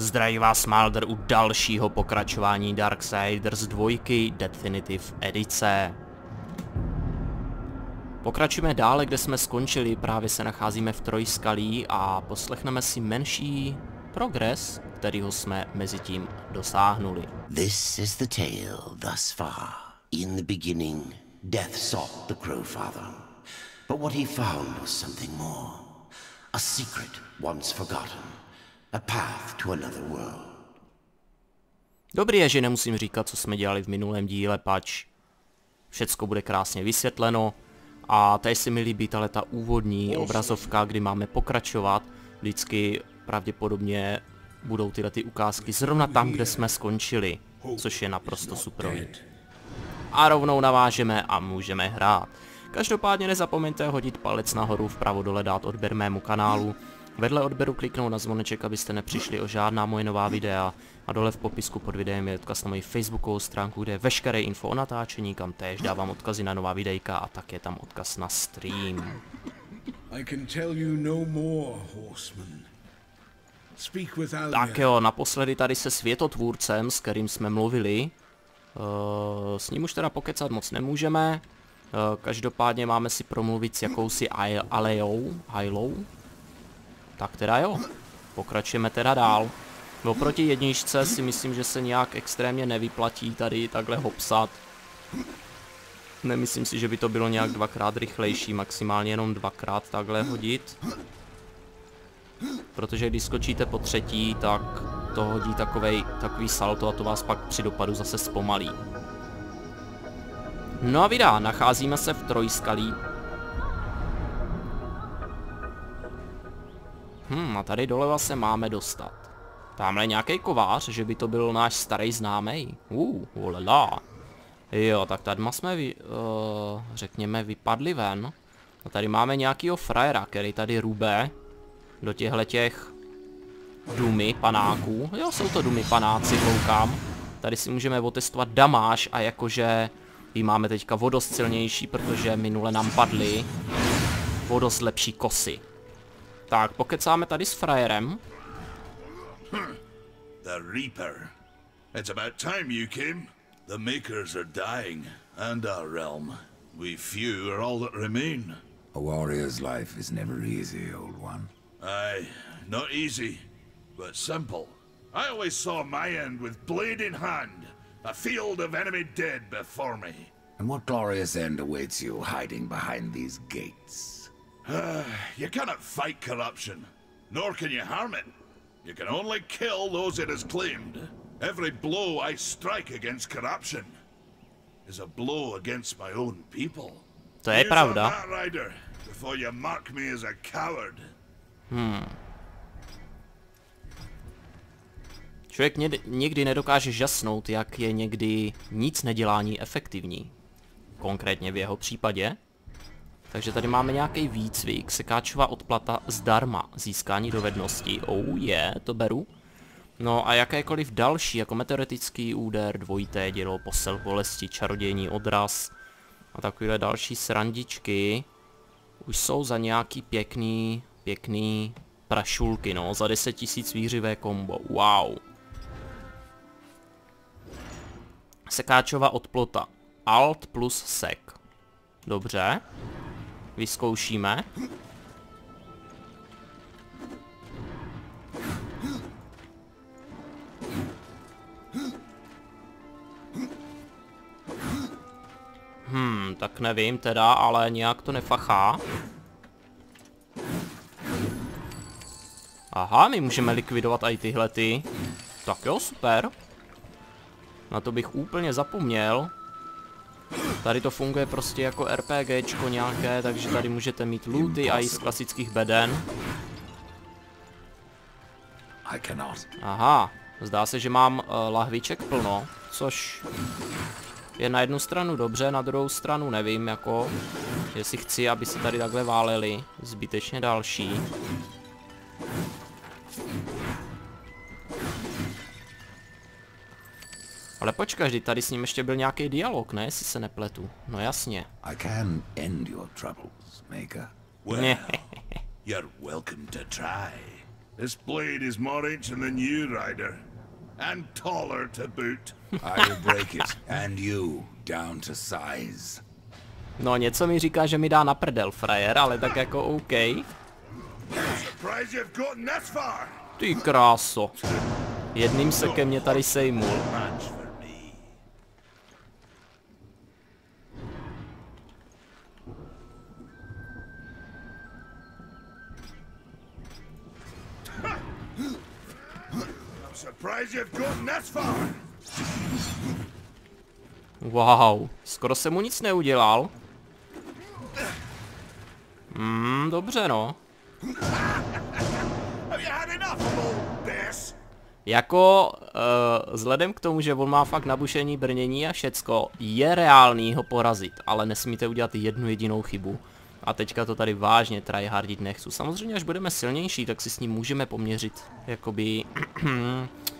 Zdraví vás Malder u dalšího pokračování Darksiders 2 Definitive edice. Pokračujeme dále, kde jsme skončili, právě se nacházíme v Trojskalí a poslechneme si menší progres, kterýho jsme mezi tím dosáhnuli. This is the tale thus far. In the beginning, death sought the Crowfather. But what he found was something more. A secret once forgotten. A path to another world. Dobrý je, že nemusím říkat, co jsme dělali v minulém díle, pač všecko bude krásně vysvětleno. A tady se mi líbí tahle ta úvodní obrazovka, kdy máme pokračovat. Vždycky pravděpodobně budou tyhle ty ukázky zrovna tam, kde jsme skončili, což je naprosto super. A rovnou navážeme a můžeme hrát. Každopádně nezapomeňte hodit palec nahoru, vpravo dole dát odběr mému kanálu. Vedle odběru kliknout na zvoneček, abyste nepřišli o žádná moje nová videa. A dole v popisku pod videem je odkaz na moji facebookovou stránku, kde je veškeré info o natáčení, kam též dávám odkazy na nová videjka a tak je tam odkaz na stream. No. Tak jo, naposledy tady se světotvůrcem, s kterým jsme mluvili. Uh, s ním už teda pokecat moc nemůžeme. Uh, každopádně máme si promluvit s jakousi Alejou, Ailou. Tak teda jo, pokračujeme teda dál. Oproti jedničce si myslím, že se nějak extrémně nevyplatí tady takhle hopsat. Nemyslím si, že by to bylo nějak dvakrát rychlejší, maximálně jenom dvakrát takhle hodit. Protože když skočíte po třetí, tak to hodí takovej, takový salto a to vás pak při dopadu zase zpomalí. No a vydá, nacházíme se v Trojskalí. Hm, a tady doleva se máme dostat. Tamhle nějaký kovář, že by to byl náš starý známý. Uh, ulala. Jo, tak tady jsme, vy, uh, řekněme, vypadli ven. A tady máme nějakýho frajera, který tady rube do těchto těch dumy panáků. Jo, jsou to dumy panáci, koukám. Tady si můžeme otestovat damáž a jakože ji máme teďka vodost silnější, protože minule nám padly vodost lepší kosy. Tak, pokecáme tady s frajerem. Hmm. The Reaper. It's about time you came. The Makers are dying, and our realm. We few are all that remain. A warrior's life is never easy, old one. Aye, not easy, but simple. I always saw my end with blade in hand, a field of enemy dead before me. And what glorious end awaits you hiding behind these gates? You cannot fight corruption, nor can you harm it. You can only kill those it has claimed. Every blow I strike against corruption is a blow against my own people. To je pravda. Rider, before you mark me as a coward. Člověk něd- někdy nedokáže žasnout, jak je někdy nic nedělání efektivní. Konkrétně v jeho případě. Takže tady máme nějaký výcvik, sekáčová odplata zdarma, získání dovedností, oh je, yeah, to beru. No a jakékoliv další, jako meteoretický úder, dvojité dělo, posel bolesti, čarodějní odraz a takovéhle další srandičky už jsou za nějaký pěkný, pěkný prašulky, no, za 10 tisíc výřivé kombo, wow. Sekáčova odplota. Alt plus sek. Dobře. Vyzkoušíme. Hmm, tak nevím teda, ale nějak to nefachá. Aha, my můžeme likvidovat i tyhle ty. Tak jo, super. Na to bych úplně zapomněl. Tady to funguje prostě jako RPGčko nějaké, takže tady můžete mít looty a i z klasických beden. I cannot. Aha, zdá se, že mám uh, lahviček plno, což je na jednu stranu dobře, na druhou stranu nevím, jako, jestli chci, aby se tady takhle váleli zbytečně další. Ale počkej, vždyť tady s ním ještě byl nějaký dialog, ne, jestli se nepletu. No jasně. I can end your troubles, Maker. Well, you're welcome to try. This blade is more ancient than you, Ryder. And taller to boot. I will break it, and you, down to size. No něco mi říká, že mi dá na prdel frajer, ale tak jako OK. Ty kráso. Jedným se ke mně tady sejmul. You've gotten this far. Wow, skoro jsem mu nic neudělal. Hmm, dobře no. Jako, uh, vzhledem k tomu, že on má fakt nabušení brnění a všecko, je reálný ho porazit, ale nesmíte udělat jednu jedinou chybu. A teďka to tady vážně tryhardit nechci. Samozřejmě, až budeme silnější, tak si s ním můžeme poměřit, jakoby,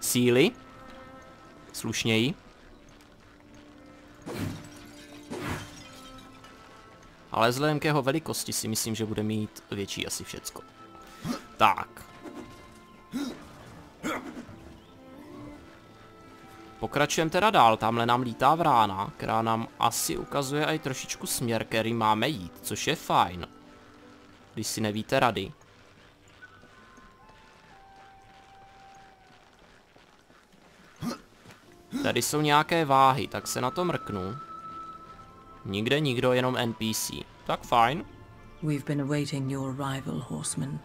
síly. Slušněji. Ale vzhledem k jeho velikosti si myslím, že bude mít větší asi všecko. Tak. Pokračujeme teda dál, tamhle nám lítá vrána, která nám asi ukazuje i trošičku směr, který máme jít, což je fajn. Když si nevíte rady. Tady jsou nějaké váhy, tak se na to mrknu. Nikde nikdo, jenom NPC. Tak fajn. We've been awaiting your arrival, horseman.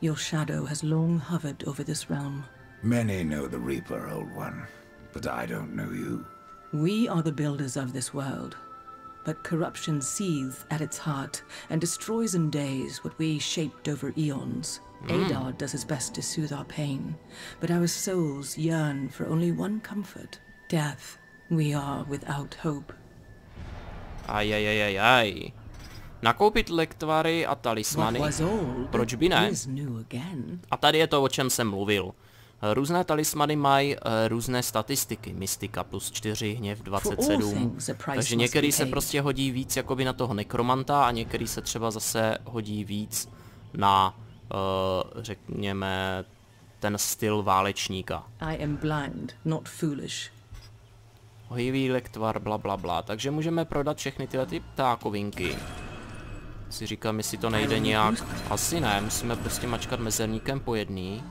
Your shadow has long hovered over this realm. Many know the Reaper, Old One, but I don't know you. We are the builders of this world, but corruption seethes at its heart and destroys in days what we shaped over eons. Adar does his best to soothe our pain, but our souls yearn for only one comfort death. We are without hope. Ajajajajaj. Nakoupit lektvary a talismany. Proč by ne? A tady je to, o čem jsem mluvil. Různé talismany mají eh, různé statistiky. Mystika plus 4, hněv For all 27. things a price Takže některý se prostě hodí víc jakoby na toho nekromanta a některý se třeba zase hodí víc na, řekněme, ten styl válečníka. I am blind, not foolish. Hojivý lektvar, bla bla bla. Takže můžeme prodat všechny tyhle ty ptákovinky. Si říkám, jestli to nejde nějak. Asi ne, musíme prostě mačkat mezerníkem po jedný.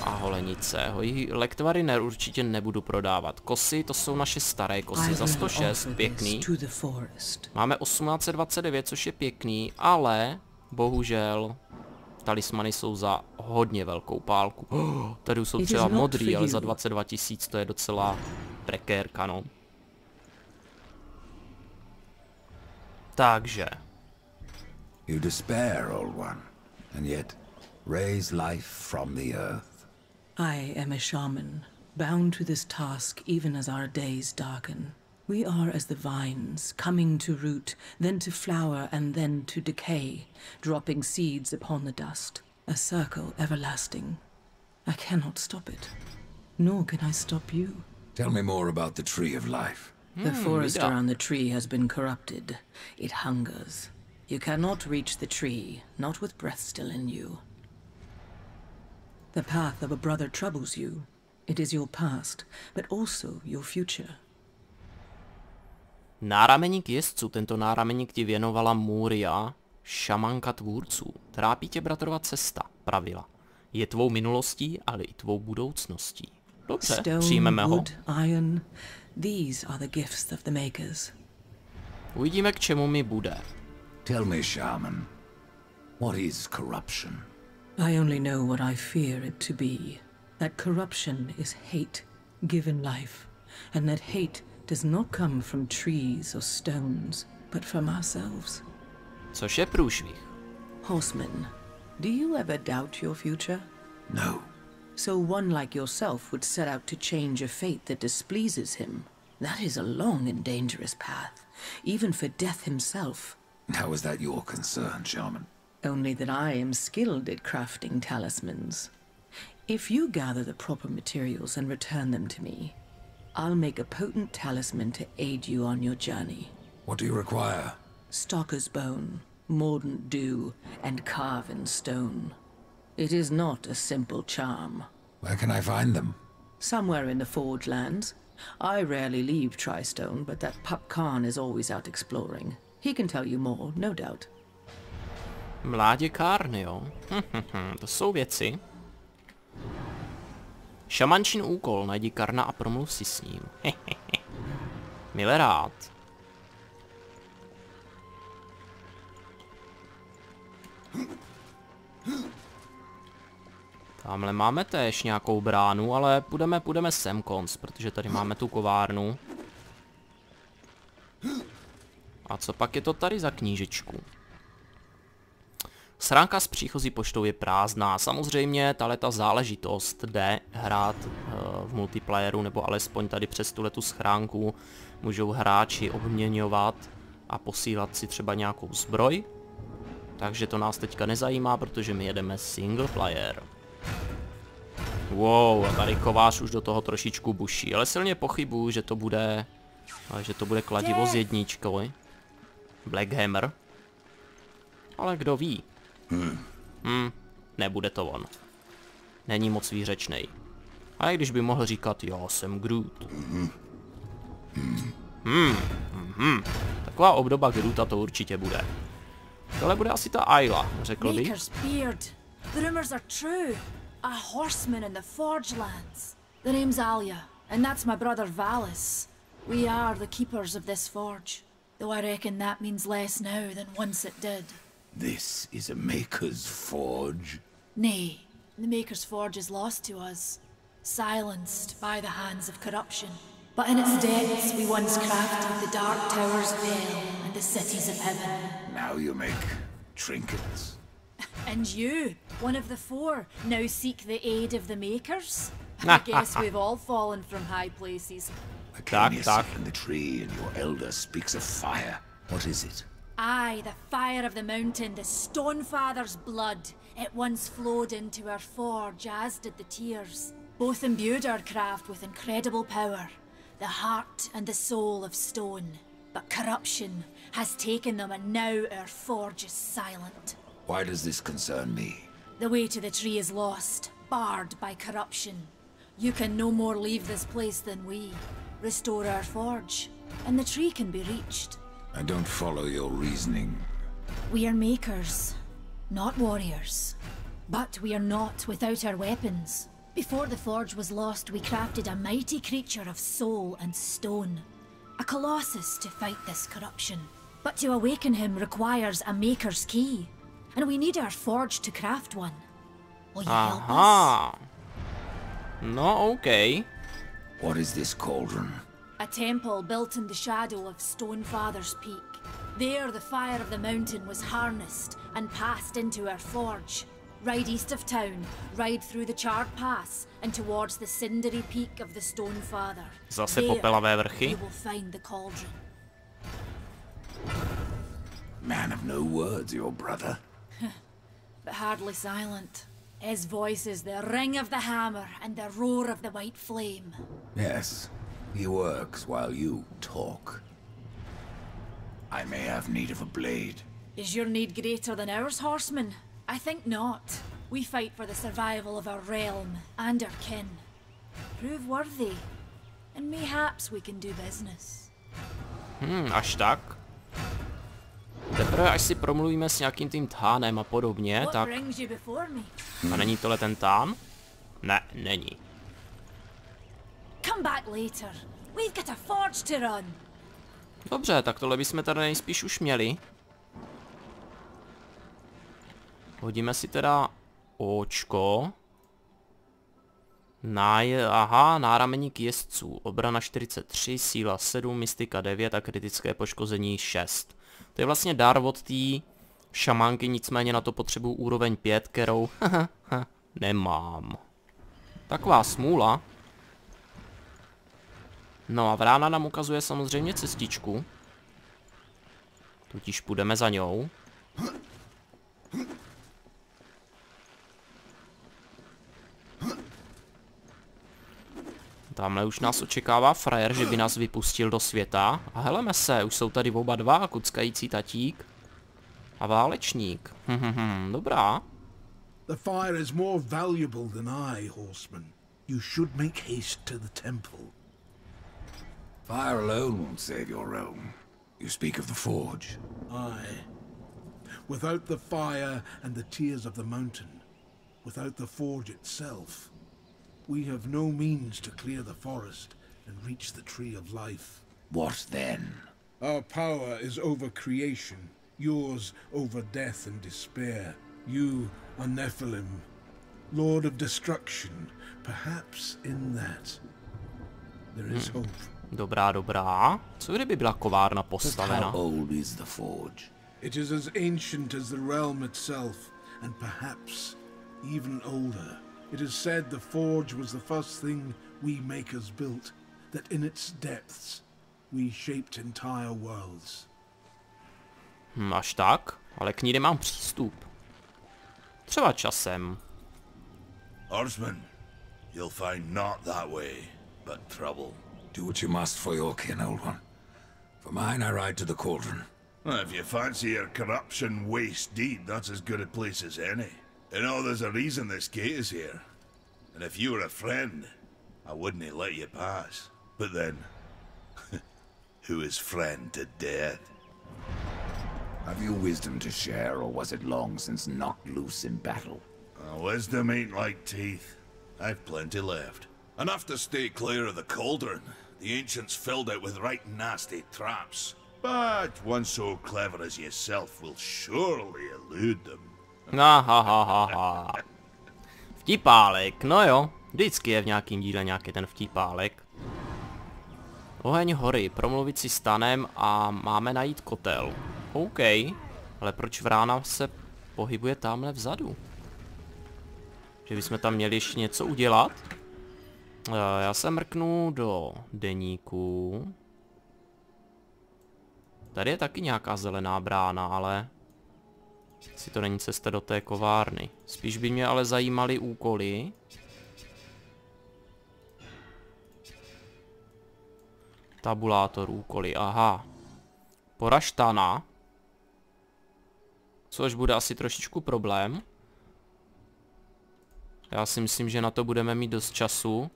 A holenice. Hojivý lektvary ne, určitě nebudu prodávat. Kosy, to jsou naše staré kosy za will 106, offer pěkný. Máme 1829, což je pěkný, ale bohužel talismany jsou za hodně velkou pálku. Oh, tady jsou třeba modrý, ale za 22 tisíc to je docela prekérka, no. Takže, You despair, Old One, and yet raise life from the earth. I am a shaman, bound to this task even as our days darken. We are as the vines, coming to root, then to flower, and then to decay, dropping seeds upon the dust. A circle everlasting. I cannot stop it. Nor can I stop you. Tell me more about the Tree of Life. The hmm, forest yeah. around the tree has been corrupted. It hungers. You cannot reach the tree, not with breath still in you. The path of a brother troubles you. It is your past, but also your future. Nárameník jezdců, tento nárameník ti věnovala Múria, šamanka tvůrců. Trápí tě bratrova cesta, pravila. Je tvou minulostí, ale i tvou budoucností. Dobře, Stone, přijmeme ho. wood, iron, these are the gifts of the makers. Uvidíme, k čemu mi bude. Tell me, Shaman, what is corruption? I only know what I fear it to be. That corruption is hate given life, and that hate does not come from trees or stones, but from ourselves. Což je průšvih. Horseman, do you ever doubt your future? No. So one like yourself would set out to change a fate that displeases him. That is a long and dangerous path, even for death himself. How is that your concern, Shaman? Only that I am skilled at crafting talismans. If you gather the proper materials and return them to me, I'll make a potent talisman to aid you on your journey. What do you require? Stalker's bone, mordant dew, and carve in stone. It is not a simple charm. Where can I find them? Somewhere in the Forge Lands. I rarely leave Tristone, but that pup Khan is always out exploring. He can tell you more, no doubt. Mláděkárny, jo. to jsou věci. Šamančin úkol, najdi Karna a promluv si s ním. Mile rád. Tamhle máme též nějakou bránu, ale půjdeme, půjdeme sem konc, protože tady máme tu kovárnu. A co pak je to tady za knížečku? Sránka s příchozí poštou je prázdná. Samozřejmě tahle ta záležitost jde hrát uh, v multiplayeru, nebo alespoň tady přes tuhle tu schránku můžou hráči obměňovat a posílat si třeba nějakou zbroj. Takže to nás teďka nezajímá, protože my jedeme single player. Wow, a tady kovář už do toho trošičku buší, ale silně pochybuju, že to bude, že to bude kladivo s jedničkou. Black Hammer. Ale kdo ví? Hmm, nebude to on. Není moc výřečnej. A i když by mohl říkat, já jsem Groot. Hmm, hmm, taková obdoba Groota to určitě bude. Tohle bude asi ta Ayla, řekl bych. And that's my brother Valis. We are the keepers of this forge. Though I reckon that means less now than once it did. This is a maker's forge. Nay, the Maker's Forge is lost to us, silenced by the hands of corruption. But in its depths we once crafted the dark towers of hell and the cities of heaven. Now you make trinkets. And you, one of the four, now seek the aid of the Makers? I guess we've all fallen from high places. I Tak, came here tak. in the tree, and your elder speaks of fire. What is it? Aye, the fire of the mountain, the Stonefather's blood. It once flowed into our forge, as did the tears. Both imbued our craft with incredible power, the heart and the soul of stone. But corruption has taken them, and now our forge is silent. Why does this concern me? The way to the tree is lost, barred by corruption. You can no more leave this place than we. Restore our forge, and the tree can be reached. I don't follow your reasoning. We are makers, not warriors. But we are not without our weapons. Before the forge was lost, we crafted a mighty creature of soul and stone. A colossus to fight this corruption. But to awaken him requires a maker's key. And we need our forge to craft one. Will you help us? Aha. No, OK. What is this cauldron? A temple built in the shadow of Stonefather's Peak. There, the fire of the mountain was harnessed and passed into our forge. Ride east of town, ride through the charred pass, and towards the cindery peak of the Stonefather. Zase There, popelavé vrchy. You will find the cauldron. Man of no words, your brother. But hardly silent. His voice is the ring of the hammer and the roar of the white flame. Yes, he works while you talk. I may have need of a blade. Is your need greater than ours, horseman? I think not. We fight for the survival of our realm and our kin. Prove worthy, and mayhaps we can do business. Hm, až tak. Teprve až si promluvíme s nějakým tím tánem a podobně, What tak... brings you before me? A není tohle ten tán? Ne, není. Come back later. We've got a forge to run. Dobře, tak tohle bychom tady nejspíš už měli. Hodíme si teda očko. Náje, aha, nárameník jezdců. Obrana 43, síla 7, mystika 9 a kritické poškození 6. To je vlastně dar od té šamánky, nicméně na to potřebuju úroveň 5, kterou nemám. Taková smůla. No a vrána nám ukazuje samozřejmě cestičku. Tudíž půjdeme za ňou. Tamhle už nás očekává frajer, že by nás vypustil do světa. A heleme se, už jsou tady oba dva, kuckající tatík. A válečník. Hm, hm, hm, dobrá. The fire is more valuable than I, horseman. You should make haste to the temple. Fire alone won't save your realm. You speak of the forge. Aye. Without the fire and the tears of the mountain, without the forge itself, we have no means to clear the forest and reach the tree of life. What then? Our power is over creation, yours over death and despair. You are Nephilim, Lord of destruction. Perhaps in that there is hmm. hope. Dobrá, dobrá. Co kdyby byla kovárna postavena? how old is the forge? It is as ancient as the realm itself, and perhaps even older. It is said the forge was the first thing we makers built, that in its depths we shaped entire worlds. Hm, až tak? Ale k ní nemám přístup. Třeba časem. Horseman, you'll find not that way, but trouble. Do what you must for your kin, old one. For mine, I ride to the cauldron. Well, if you fancy your corruption waste deep, that's as good a place as any. You know, there's a reason this gate is here. And if you were a friend, I wouldn't let you pass. But then, who is friend to death? Have you wisdom to share, or was it long since knocked loose in battle? Uh, wisdom ain't like teeth. I've plenty left. Enough to stay clear of the cauldron. The ancients filled it with right nasty traps. But one so clever as yourself will surely elude them. Ha, ha, ha, ha, ha. Vtipálek, no jo. Vždycky je v nějakým díle nějaký ten vtipálek. Oheň hory, promluvit si stanem a máme najít kotel. OK, ale proč vrána se pohybuje tamhle vzadu? Že bychom tam měli ještě něco udělat? Eh, Já se mrknu do deníku. Tady je taky nějaká zelená brána, ale... Si to není cesta do té kovárny. Spíš by mě ale zajímaly úkoly. Tabulátor úkoly, aha. Poraštana. Což bude asi trošičku problém. Já si myslím, že na to budeme mít dost času.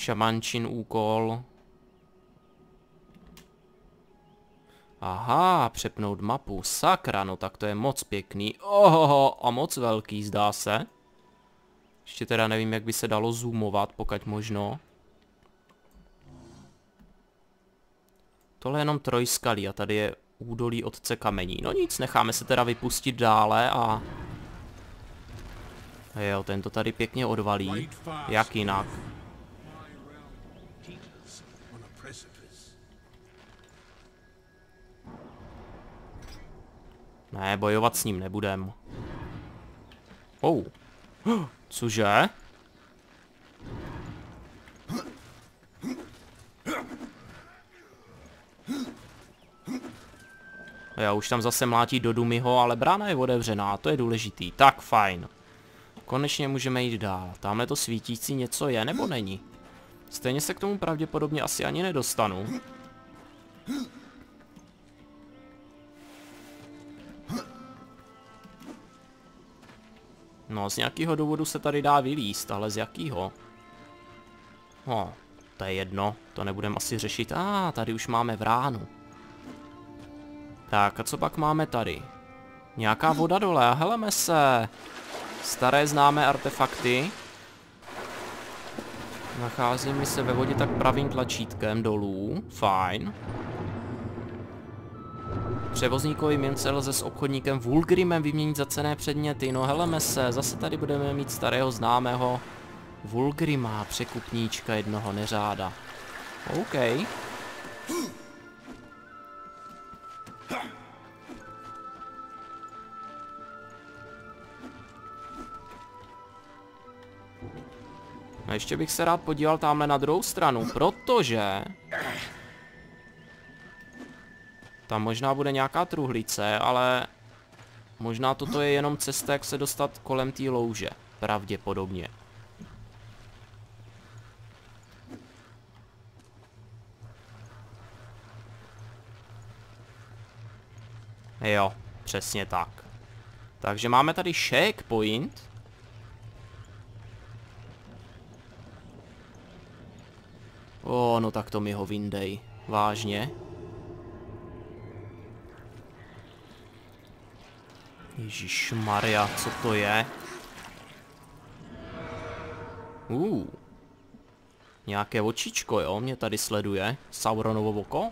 Šamančin úkol. Aha, přepnout mapu. Sakra, no tak to je moc pěkný. Ohoho, a moc velký, zdá se. Ještě teda nevím, jak by se dalo zoomovat, pokud možno. Tohle je jenom trojskalí a tady je údolí otce kamení. No nic, necháme se teda vypustit dále a... Jo, ten to tady pěkně odvalí. Jak jinak? Ne, bojovat s ním nebudem. Oh. Cože? Já už tam zase mlátí do Dumiho, ale brána je otevřená, to je důležitý. Tak, fajn. Konečně můžeme jít dál. Tamhle to svítící něco je, nebo není? Stejně se k tomu pravděpodobně asi ani nedostanu. No, z nějakého důvodu se tady dá vylíst, ale z jakýho? No, to je jedno, to nebudeme asi řešit. A, ah, tady už máme vránu. Tak, a co pak máme tady? Nějaká voda dole, heleme se. Staré známé artefakty. Nacházím se ve vodě tak pravým tlačítkem dolů. Fajn. Převozníkovi mince lze s obchodníkem Vulgrimem vyměnit za cené předměty. No heleme se, zase tady budeme mít starého známého Vulgrima, překupníčka jednoho neřáda. OK. No ještě bych se rád podíval tamhle na druhou stranu, protože... Tam možná bude nějaká truhlice, ale... Možná toto je jenom cesta, jak se dostat kolem té louže. Pravděpodobně. Jo, přesně tak. Takže máme tady checkpoint. O, no tak to mi ho vyndej. Vážně. Ježíš Maria, co to je? Uh. Nějaké očičko, jo, mě tady sleduje. Sauronovo oko.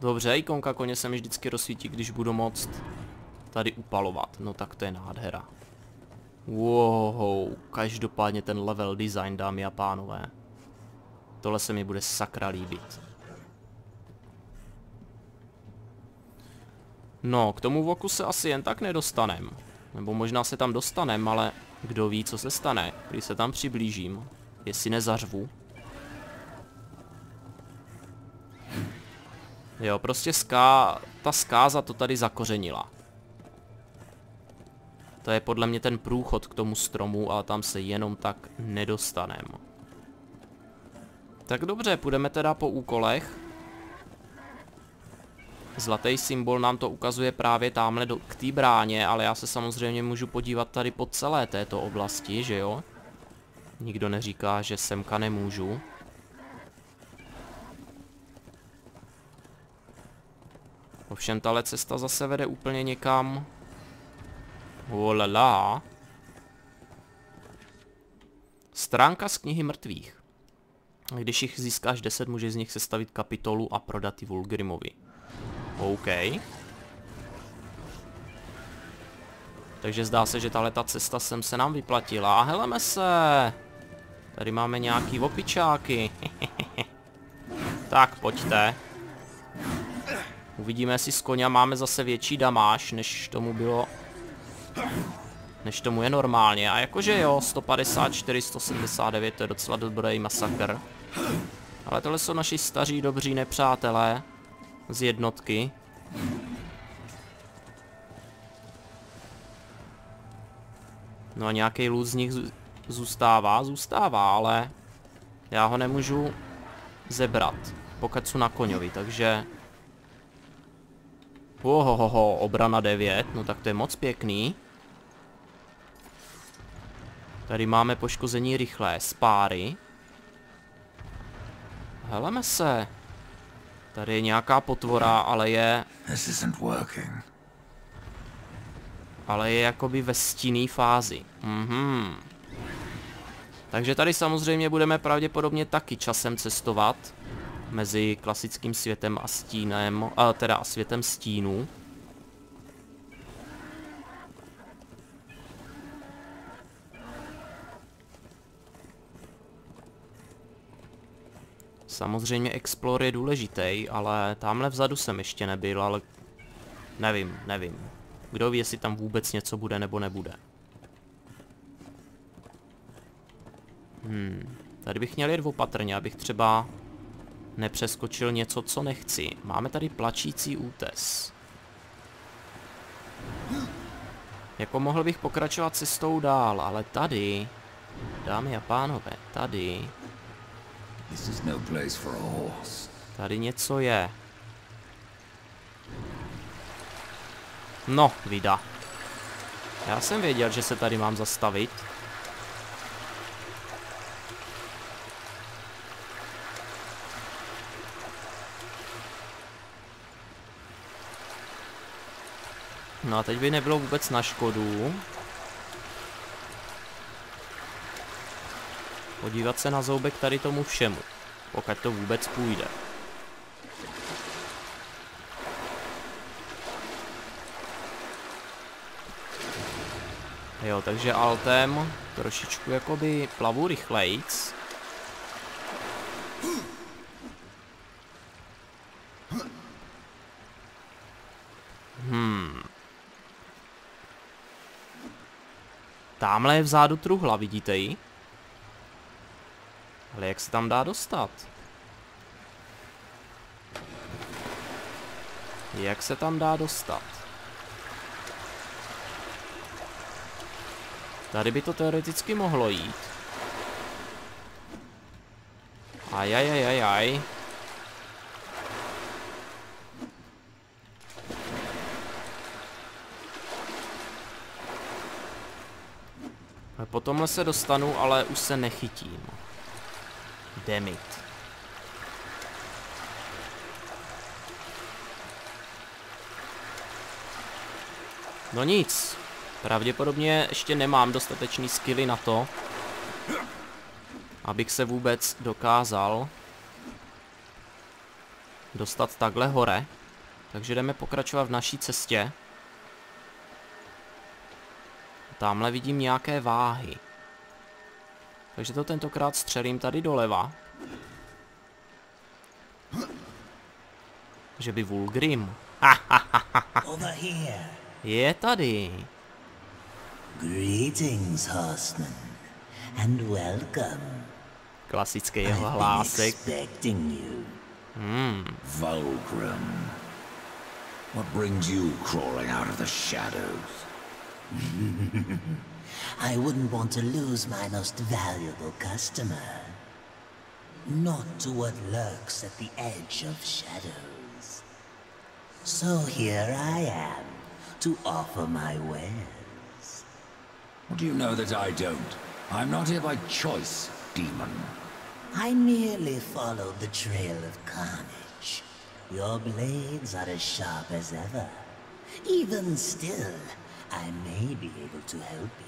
Dobře, ikonka koně se mi vždycky rozsvítí, když budu moct tady upalovat. No tak to je nádhera. Wow, každopádně ten level design, dámy a pánové. Tohle se mi bude sakra líbit. No, k tomu voku se asi jen tak nedostanem. Nebo možná se tam dostanem, ale kdo ví, co se stane, když se tam přiblížím. Jestli nezařvu. Jo, prostě ská... ta zkáza to tady zakořenila. To je podle mě ten průchod k tomu stromu, ale tam se jenom tak nedostanem. Tak dobře, půjdeme teda po úkolech. Zlatý symbol nám to ukazuje právě tamhle do, k té bráně, ale já se samozřejmě můžu podívat tady po celé této oblasti, že jo? Nikdo neříká, že semka nemůžu. Ovšem tahle cesta zase vede úplně někam. Olala. Stránka z knihy mrtvých. Když jich získáš 10, můžeš z nich sestavit kapitolu a prodat ji Vulgrimovi. OK. Takže zdá se, že tahle ta cesta sem se nám vyplatila. A heleme se! Tady máme nějaký opičáky. tak, pojďte. Uvidíme, jestli z koně máme zase větší damáž, než tomu bylo... Než tomu je normálně. A jakože jo, 154, 179, to je docela dobrý masakr. Ale tohle jsou naši staří dobří nepřátelé z jednotky. No a nějaký lůd z nich zůstává, zůstává, ale já ho nemůžu zebrat, pokud jsou na koňovi, takže... Ohohoho, obrana 9, no tak to je moc pěkný. Tady máme poškození rychlé, spáry. Heleme se. Tady je nějaká potvora, ale je... Ale je jakoby ve stinný fázi. Mhm. Takže tady samozřejmě budeme pravděpodobně taky časem cestovat mezi klasickým světem a stínem, a teda a světem stínu. Samozřejmě Explore je důležitý, ale tamhle vzadu jsem ještě nebyl, ale nevím, nevím. Kdo ví, jestli tam vůbec něco bude nebo nebude. Hmm, tady bych měl jít opatrně, abych třeba nepřeskočil něco, co nechci. Máme tady plačící útes. Jako mohl bych pokračovat cestou dál, ale tady, dámy a pánové, tady This is no place for a horse. Tady něco je. No, vida. Já jsem věděl, že se tady mám zastavit. No a teď by nebylo vůbec na škodu. Podívat se na zoubek tady tomu všemu. Pokud to vůbec půjde. Jo, takže altem trošičku jakoby plavu rychlejc. Hmm. Támhle je vzadu truhla, vidíte ji? Jak se tam dá dostat? Jak se tam dá dostat? Tady by to teoreticky mohlo jít. Ajajajajaj. Po se dostanu, ale už se nechytím. Demit. No nic. Pravděpodobně ještě nemám dostatečný skilly na to, abych se vůbec dokázal dostat takhle hore. Takže jdeme pokračovat v naší cestě. Tamhle vidím nějaké váhy. Takže to tentokrát střelím tady doleva. Že by Vulgrim. Je tady. Greetings, horseman, and welcome. Klasický jeho hlásek. you. Vulgrim. What brings you crawling out of the shadows? I wouldn't want to lose my most valuable customer. Not to what lurks at the edge of shadows. So here I am to offer my wares. Do you know that I don't? I'm not here by choice, demon. I merely followed the trail of carnage. Your blades are as sharp as ever. Even still, I may be able to help you.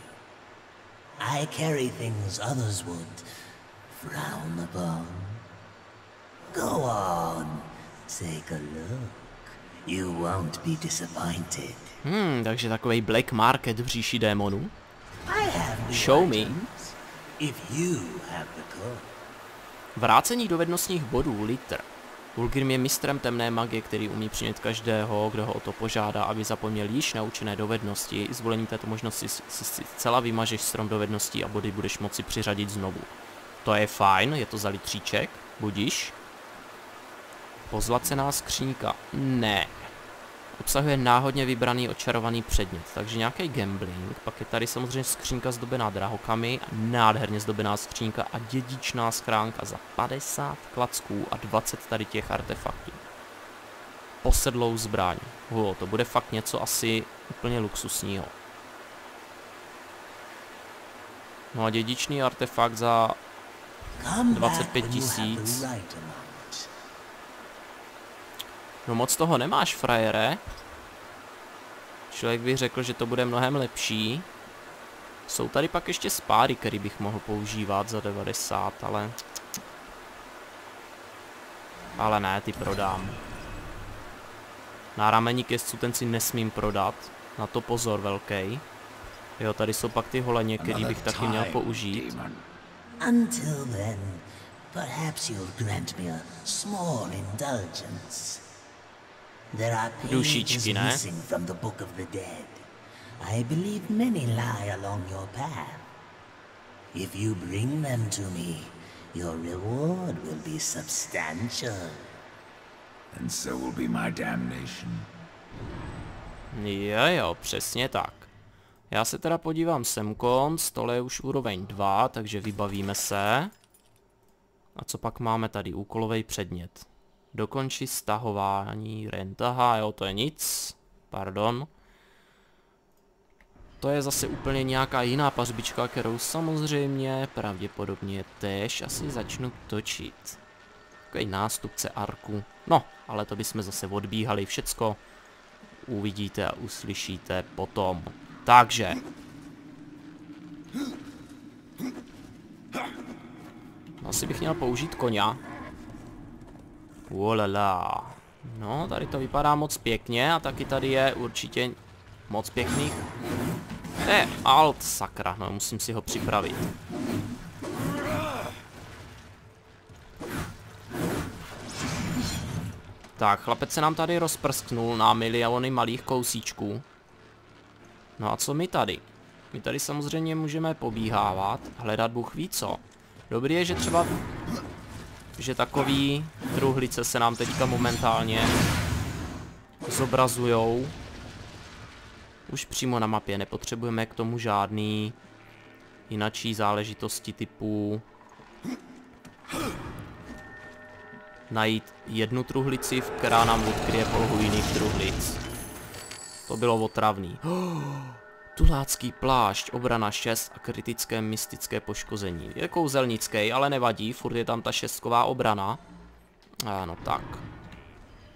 I carry things others would frown upon. Go on, take a look. You won't be disappointed. Hmm, takže takový black market v říši démonů. Show me. If you have the. Vrácení dovednostních bodů, litr. Ulgrim je mistrem temné magie, který umí přimět každého, kdo ho o to požádá, aby zapomněl již naučené dovednosti. Zvolení této možnosti si zcela vymažeš strom dovedností a body budeš moci přiřadit znovu. To je fajn, je to za litříček, budíš. Pozlacená skřínka. Ne. Obsahuje náhodně vybraný očarovaný předmět, takže nějaký gambling, pak je tady samozřejmě skřínka zdobená drahokamy, nádherně zdobená skřínka a dědičná schránka za 50 klacků a 20 tady těch artefaktů. Posedlou zbraň. Hulo, to bude fakt něco asi úplně luxusního. No a dědičný artefakt za Come 25 back when you have the tisíc. No moc toho nemáš, frajere. Člověk by řekl, že to bude mnohem lepší. Jsou tady pak ještě spáry, který bych mohl používat za 90, ale... Ale ne, ty prodám. Nárameník jezdců ten si nesmím prodat. Na to pozor velký. Jo, tady jsou pak ty holeně, který bych taky měl použít. Until then, perhaps you'll grant me a small indulgence. There are pages Dušičky, ne? missing from the Book of the Dead. I believe many lie along your path. If you bring them to me, your reward will be substantial. And so will be my damnation. Jo, jo, přesně tak. Já se teda podívám sem konc, tohle je už úroveň 2, takže vybavíme se. A co pak máme tady? Úkolový předmět. Dokončí stahování rentaha, jo, to je nic. Pardon. To je zase úplně nějaká jiná pařbička, kterou samozřejmě pravděpodobně též asi začnu točit. Takový nástupce arku. No, ale to bychom zase odbíhali všecko uvidíte a uslyšíte potom. Takže. Asi bych měl použít koně. Uolala. No, tady to vypadá moc pěkně a taky tady je určitě moc pěkných. To je alt, sakra, no musím si ho připravit. Tak, chlapec se nám tady rozprsknul na miliony malých kousíčků. No a co my tady? My tady samozřejmě můžeme pobíhávat, hledat Bůh ví co. Dobrý je, že třeba, že takový truhlice se nám teďka momentálně zobrazujou. Už přímo na mapě, nepotřebujeme k tomu žádný jinačí záležitosti typu najít jednu truhlici, která nám odkryje polohu jiných truhlic. To bylo otravný. Tulácký plášť, obrana 6 a kritické mystické poškození. Je kouzelnický, ale nevadí, furt je tam ta šestková obrana. Ano, tak.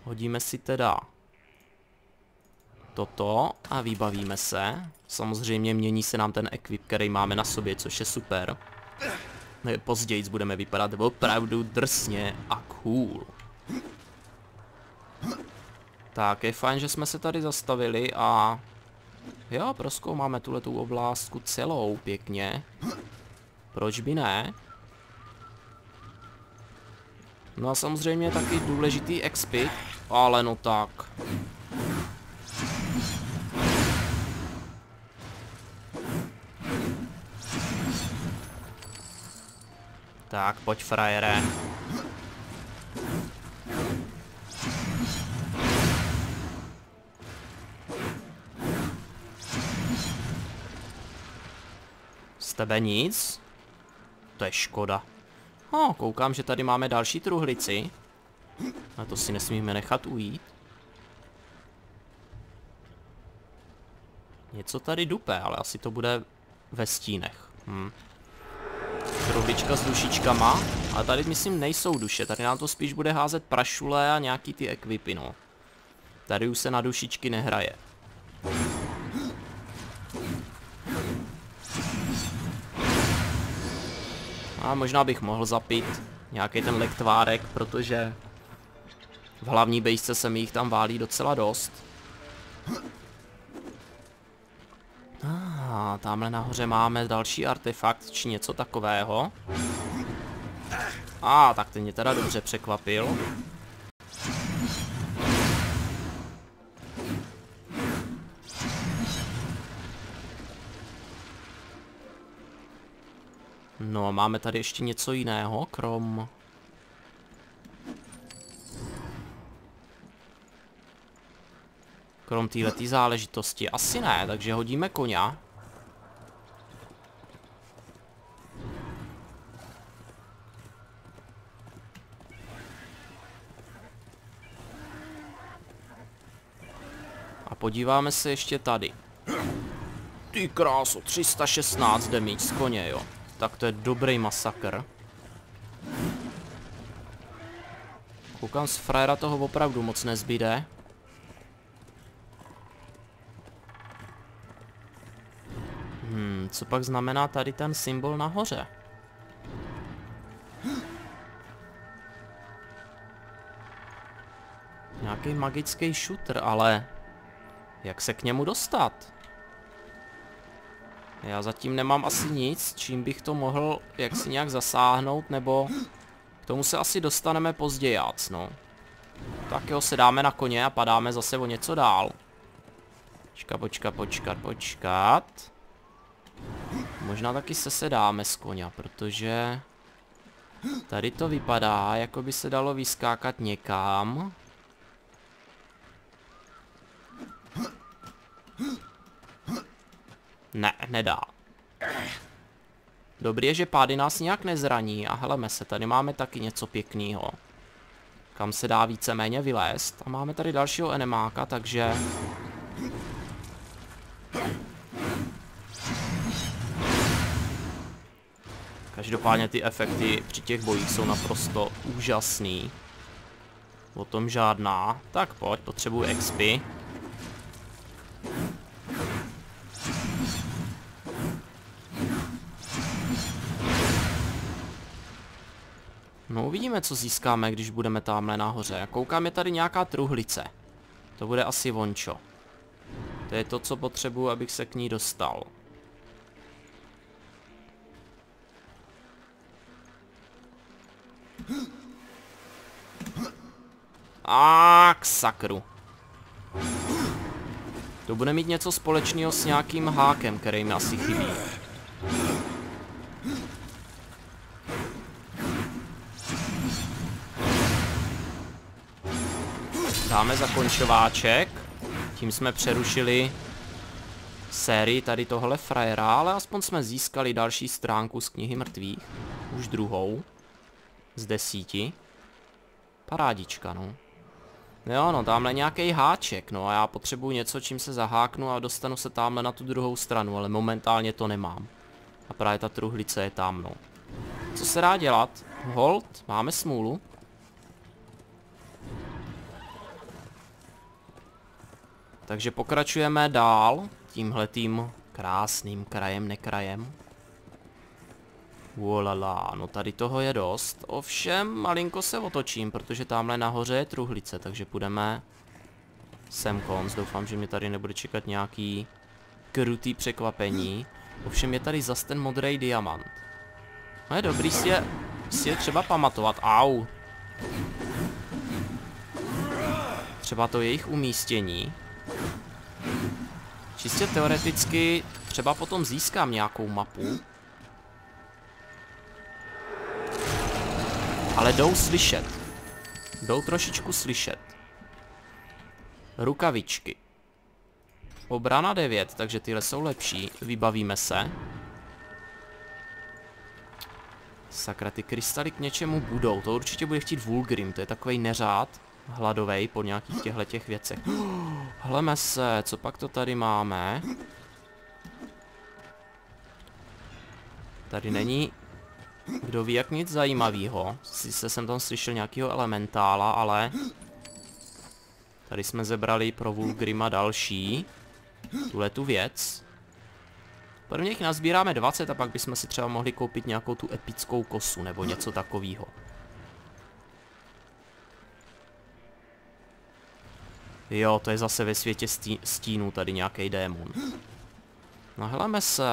Hodíme si teda toto a vybavíme se. Samozřejmě mění se nám ten equip, který máme na sobě, což je super. Později budeme vypadat opravdu drsně a cool. Tak, je fajn, že jsme se tady zastavili a... Jo, proskoumáme tuhle tu oblastku celou pěkně. Proč by ne? No a samozřejmě taky důležitý expit, ale no tak. Tak, pojď frajere. Z tebe nic? To je škoda. No, koukám, že tady máme další truhlici. A to si nesmíme nechat ujít. Něco tady dupe, ale asi to bude ve stínech. Hm. Truhlička s dušičkama. A tady myslím nejsou duše, tady nám to spíš bude házet prašule a nějaký ty ekvipy, no. Tady už se na dušičky nehraje. A možná bych mohl zapít nějaký ten lektvárek, protože v hlavní bejsce se mi jich tam válí docela dost. A ah, tamhle nahoře máme další artefakt, či něco takového. A ah, tak ten mě teda dobře překvapil. No, máme tady ještě něco jiného, krom... Krom této záležitosti. Asi ne, takže hodíme koně. A podíváme se ještě tady. Ty kráso, 316 damage z koně, jo. Tak to je dobrý masakr. Koukám z frajera toho opravdu moc nezbyde. Hmm, co pak znamená tady ten symbol nahoře? Nějaký magický shooter, ale jak se k němu dostat? Já zatím nemám asi nic, čím bych to mohl jaksi nějak zasáhnout, nebo k tomu se asi dostaneme později, no. Tak jo, se dáme na koně a padáme zase o něco dál. Počkat, počkat, počkat, počkat. Možná taky se sedáme z koně, protože tady to vypadá, jako by se dalo vyskákat někam. Ne, nedá. Dobrý je, že pády nás nějak nezraní a heleme se, tady máme taky něco pěkného. Kam se dá víceméně vylézt. A máme tady dalšího enemáka, takže... Každopádně ty efekty při těch bojích jsou naprosto úžasný. O tom žádná. Tak pojď, potřebuji expy. No uvidíme, co získáme, když budeme tamhle nahoře. Koukám, je tady nějaká truhlice. To bude asi vončo. To je to, co potřebuji, abych se k ní dostal. A k sakru. To bude mít něco společného s nějakým hákem, který mi asi chybí. Dáme zakončováček. Tím jsme přerušili sérii tady tohle frajera, ale aspoň jsme získali další stránku z knihy mrtvých. Už druhou. Z desíti. Parádička, no. Jo, no, tamhle nějaký háček, no a já potřebuji něco, čím se zaháknu a dostanu se tamhle na tu druhou stranu, ale momentálně to nemám. A právě ta truhlice je tam, no. Co se dá dělat? Hold, máme smůlu. Takže pokračujeme dál tímhletým krásným krajem, nekrajem. Uolala, no tady toho je dost. Ovšem, malinko se otočím, protože tamhle nahoře je truhlice, takže půjdeme sem konc. Doufám, že mě tady nebude čekat nějaký krutý překvapení. Ovšem je tady zas ten modrý diamant. No je dobrý si je, si je třeba pamatovat. Au. Třeba to jejich umístění. Čistě teoreticky třeba potom získám nějakou mapu. Ale jdou slyšet. Jdou trošičku slyšet. Rukavičky. Obrana 9, takže tyhle jsou lepší. Vybavíme se. Sakra, ty krystaly k něčemu budou. To určitě bude chtít Vulgrim, to je takový neřád. Hladovej po nějakých těchto těch věcech. Hleme se, co pak to tady máme? Tady není kdo ví jak nic zajímavého. Sice jsem tam slyšel nějakého elementála, ale... Tady jsme zebrali pro Vulgrima další. Tuhle tu věc. Prvně jich nazbíráme 20 a pak bychom si třeba mohli koupit nějakou tu epickou kosu nebo něco takového. Jo, to je zase ve světě stí stínu tady nějaký démon. No se.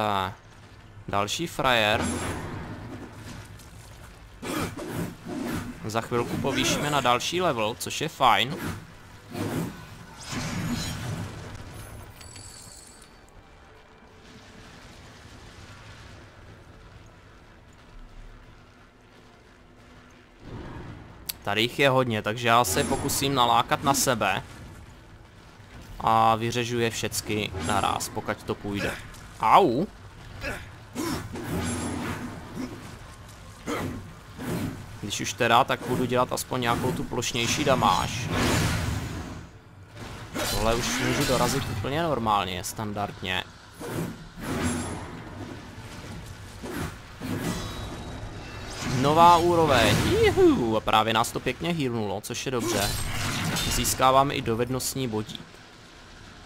Další frajer. Za chvilku povýšíme na další level, což je fajn. Tady jich je hodně, takže já se pokusím nalákat na sebe. A vyřežu je všecky naraz, pokud to půjde. Au! Když už teda, tak budu dělat aspoň nějakou tu plošnější damáž. Tohle už můžu dorazit úplně normálně, standardně. Nová úroveň. Juhu. A právě nás to pěkně healnulo, což je dobře. Získáváme i dovednostní bodí.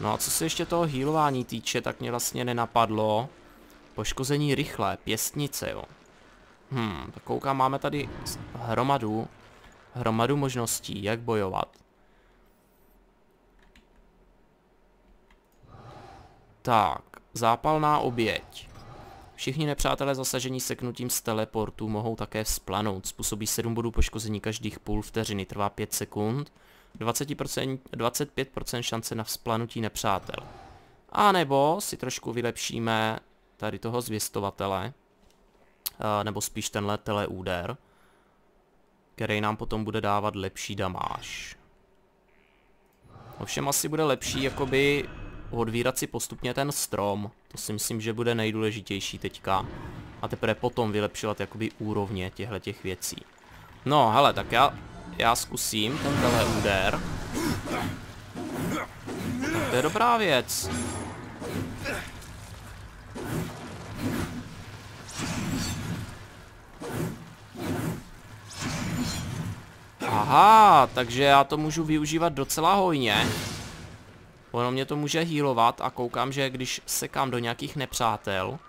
No a co se ještě toho healování týče, tak mě vlastně nenapadlo. Poškození rychlé, pěstnice, jo. Hmm, tak koukám, máme tady hromadu, hromadu možností, jak bojovat. Tak, zápalná oběť. Všichni nepřátelé zasažení seknutím z teleportu mohou také vzplanout. Způsobí 7 bodů poškození každých půl vteřiny, trvá 5 sekund. 20%, 25% šance na vzplanutí nepřátel. A nebo si trošku vylepšíme tady toho zvěstovatele, nebo spíš tenhle teleúder, který nám potom bude dávat lepší damáž. Ovšem asi bude lepší jakoby odvírat si postupně ten strom. To si myslím, že bude nejdůležitější teďka. A teprve potom vylepšovat jakoby úrovně těchto těch věcí. No, hele, tak já, já zkusím ten teleúder. Tak to je dobrá věc. Aha, takže já to můžu využívat docela hojně. Ono mě to může healovat a koukám, že když sekám do nějakých nepřátel,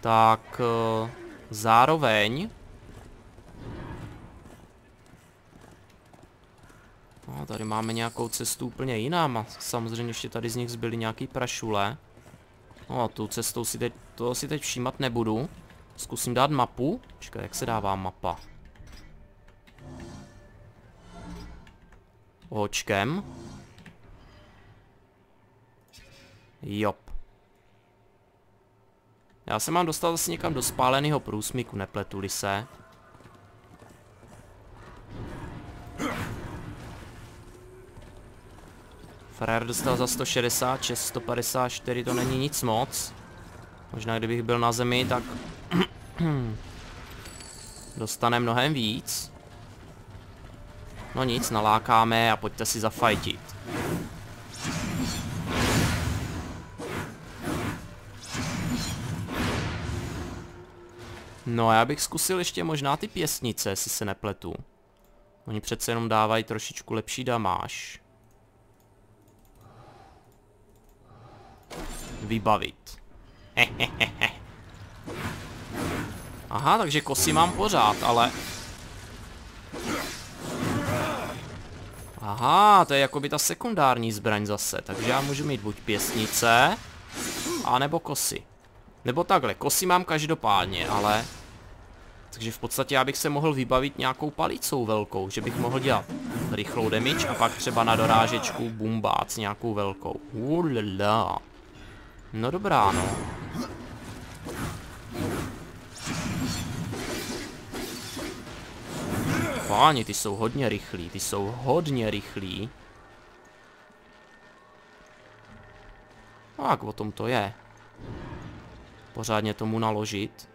tak uh, zároveň No, tady máme nějakou cestu úplně jinam a samozřejmě ještě tady z nich zbyly nějaký prašule. No a tu cestou si teď, to si teď všímat nebudu. Zkusím dát mapu. Čekaj, jak se dává mapa? Očkem. Jop. Já se mám dostat zase někam do spáleného průsmyku, nepletuli se. Frajer dostal za 166, 154, to není nic moc. Možná kdybych byl na zemi, tak dostane mnohem víc. No nic, nalákáme a pojďte si zafajtit. No já bych zkusil ještě možná ty pěsnice, jestli se nepletu. Oni přece jenom dávají trošičku lepší damáž. Vybavit. Aha, takže kosy mám pořád, ale... Aha, to je jako by ta sekundární zbraň zase, takže já můžu mít buď pěsnice, anebo kosy. Nebo takhle, kosy mám každopádně, ale takže v podstatě já bych se mohl vybavit nějakou palicou velkou, že bych mohl dělat rychlou damage a pak třeba na dorážečku bumbác nějakou velkou. Ulala. No dobrá, no. Páni, ty jsou hodně rychlí, ty jsou hodně rychlí. Tak, o tom to je. Pořádně tomu naložit.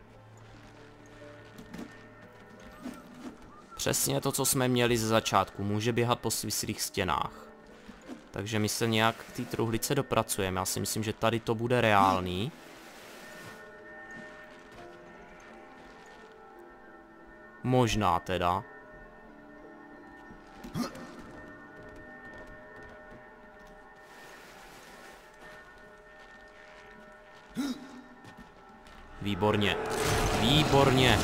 Přesně to, co jsme měli ze začátku. Může běhat po svislých stěnách. Takže my se nějak k té truhlice dopracujeme. Já si myslím, že tady to bude reálný. Možná teda. Výborně. Výborně.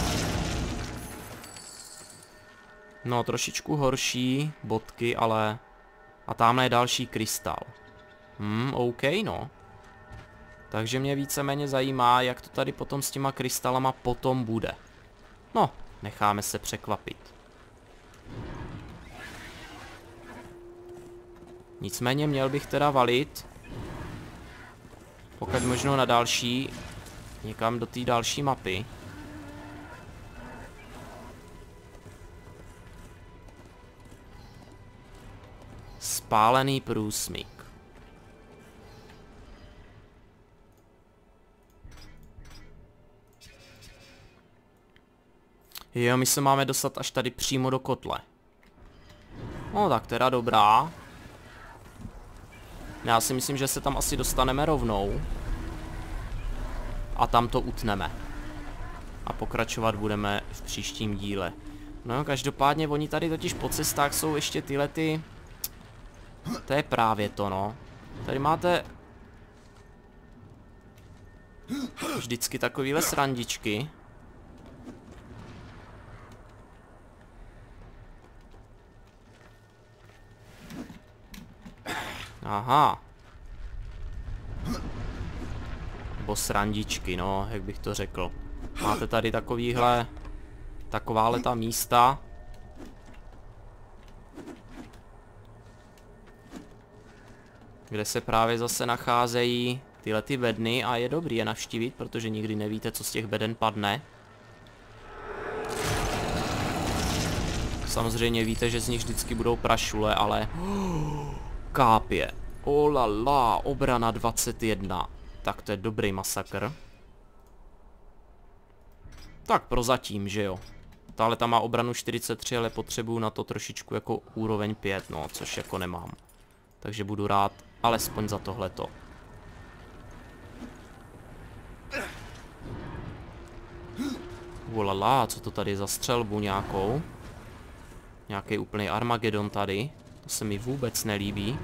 No, trošičku horší bodky, ale... A tamhle je další krystal. Hmm, OK, no. Takže mě víceméně zajímá, jak to tady potom s těma krystalama potom bude. No, necháme se překvapit. Nicméně měl bych teda valit, pokud možno na další, někam do té další mapy. Spálený průsmyk. Jo, my se máme dostat až tady přímo do kotle. No tak teda dobrá. Já si myslím, že se tam asi dostaneme rovnou. A tam to utneme. A pokračovat budeme v příštím díle. No každopádně oni tady totiž po cestách jsou ještě tyhle ty... To je právě to, no. Tady máte... Vždycky takovýhle srandičky. Aha. Nebo srandičky, no, jak bych to řekl. Máte tady takovýhle... Takováhle ta místa. Kde se právě zase nacházejí tyhle ty bedny a je dobrý je navštívit, protože nikdy nevíte, co z těch beden padne. Samozřejmě víte, že z nich vždycky budou prašule, ale... Kápě. Olala, obrana 21. Tak to je dobrý masakr. Tak prozatím, že jo. Tahle tam má obranu 43, ale potřebuju na to trošičku jako úroveň 5, no, což jako nemám. Takže budu rád alespoň za tohleto. Volala, co to tady za střelbu nějakou? Nějaký úplný Armagedon tady. To se mi vůbec nelíbí.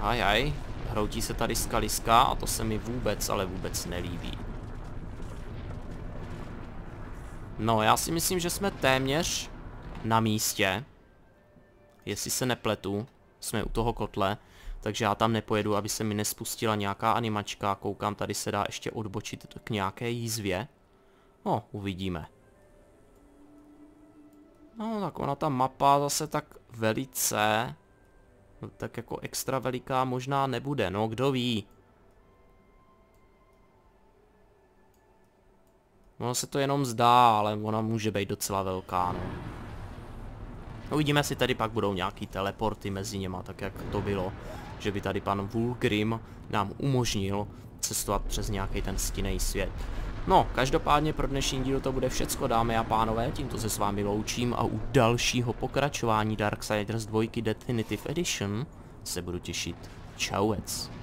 Ajaj, hroutí se tady skaliska a to se mi vůbec, ale vůbec nelíbí. No, já si myslím, že jsme téměř na místě. Jestli se nepletu, jsme u toho kotle. Takže já tam nepojedu, aby se mi nespustila nějaká animačka. Koukám, tady se dá ještě odbočit k nějaké jízvě. No, uvidíme. No, tak ona ta mapa zase tak velice, tak jako extra veliká možná nebude, no kdo ví. No se to jenom zdá, ale ona může být docela velká, no. Uvidíme, si tady pak budou nějaký teleporty mezi něma, tak jak to bylo že by tady pan Vulgrim nám umožnil cestovat přes nějaký ten stinný svět. No, každopádně pro dnešní díl to bude všecko, dámy a pánové, tímto se s vámi loučím a u dalšího pokračování Darksiders 2 Definitive Edition se budu těšit. Čauec.